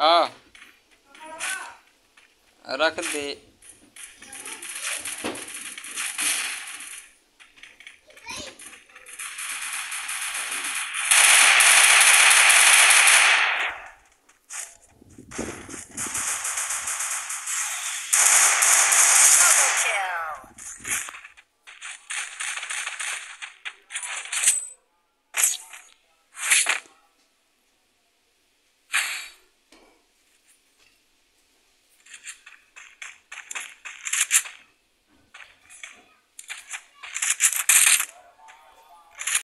आ रख दे।